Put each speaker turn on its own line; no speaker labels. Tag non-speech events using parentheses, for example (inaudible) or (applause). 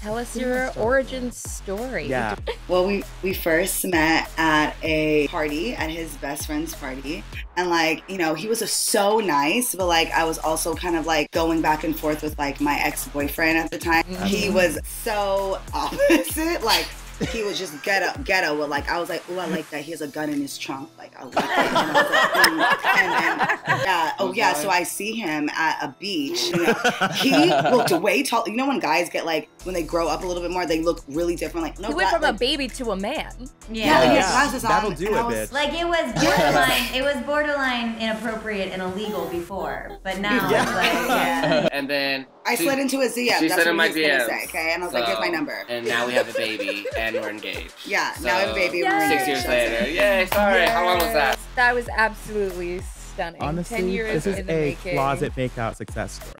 Tell us your origin story.
Yeah. (laughs)
Well, we we first met at a party at his best friend's party, and like you know he was so nice, but like I was also kind of like going back and forth with like my ex boyfriend at the time. He was so (laughs) opposite, like. He was just ghetto, ghetto. With like, I was like, oh, I like that. He has a gun in his trunk. Like, I like that. And, I was like, mm. and then, yeah, oh yeah. So I see him at a beach. You know, (laughs) he looked way tall. You know when guys get like when they grow up a little bit more, they look really different. Like, no,
He went
that-
from a baby to a man.
yeah,
Yeah.
he
Yeah.
glasses on.
That'll do it,
was-
bitch.
Like it was (laughs) borderline, it was borderline inappropriate and illegal before, but now
Yeah.
like, yeah. (laughs)
And then
I
she-
slid into his DM.
She
That's
slid in
what
my
he was
DMs.
say. Okay, and I was like, "Here's my number."
And now we have a baby and we're engaged.
Yeah,
So,
now I have a baby.
Yay.
Six years later. Yay, sorry. How long was that?
That was absolutely stunning. Ten
Honestly,
years
this is a
making.
closet fake out success story.